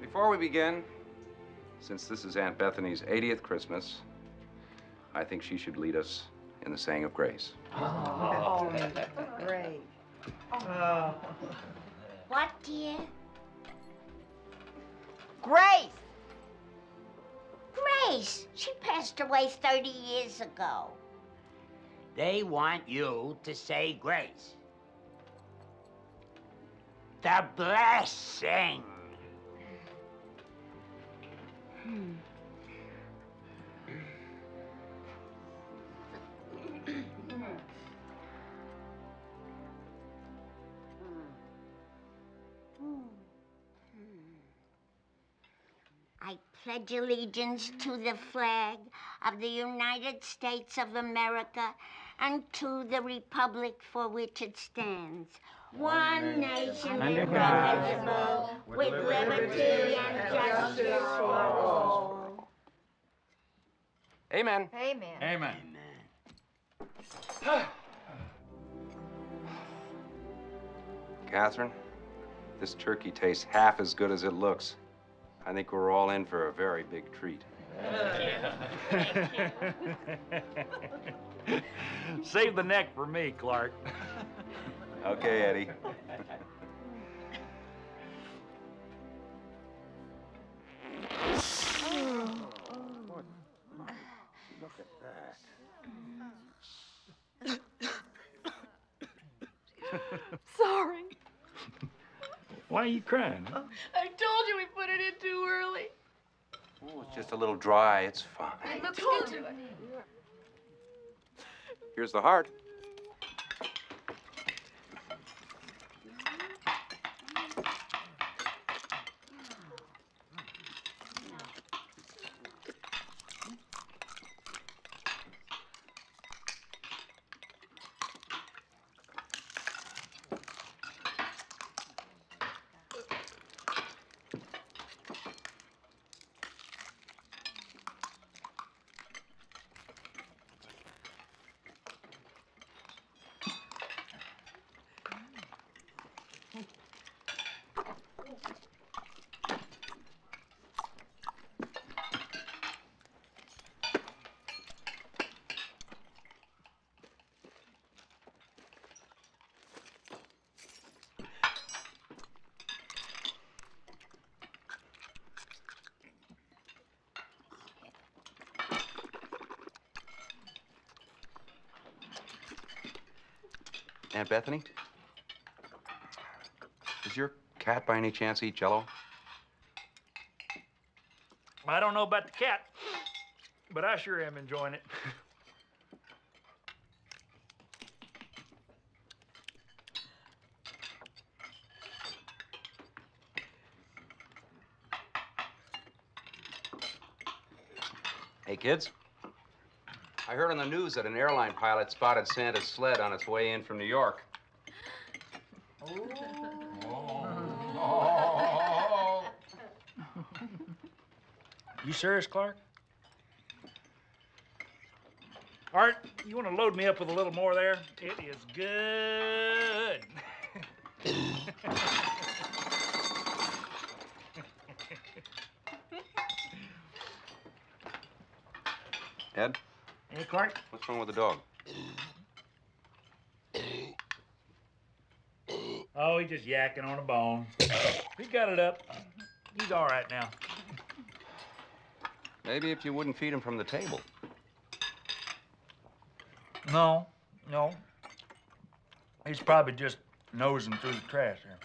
Before we begin, since this is Aunt Bethany's 80th Christmas, I think she should lead us in the saying of grace. Oh, great. What, dear? She passed away 30 years ago. They want you to say grace. The blessing. Hmm. I pledge allegiance to the flag of the United States of America and to the republic for which it stands. One nation indivisible, with liberty and justice for all. Amen. Amen. Amen. Catherine, this turkey tastes half as good as it looks. I think we're all in for a very big treat. Save the neck for me, Clark. Okay, Eddie. Sorry. Why are you crying? Huh? I told you we put it in too early. Oh, it's just a little dry. It's fine. I told you. Here's the heart. Aunt Bethany? Does your cat by any chance eat jello? I don't know about the cat, but I sure am enjoying it. Hey, kids. I heard on the news that an airline pilot spotted Santa's sled on its way in from New York. You serious, Clark? Art, you want to load me up with a little more there? It is good. Ed, Hey, Clark? what's wrong with the dog? Oh, he's just yakking on a bone. He got it up. He's all right now. Maybe if you wouldn't feed him from the table. No, no. He's probably just nosing through the trash there.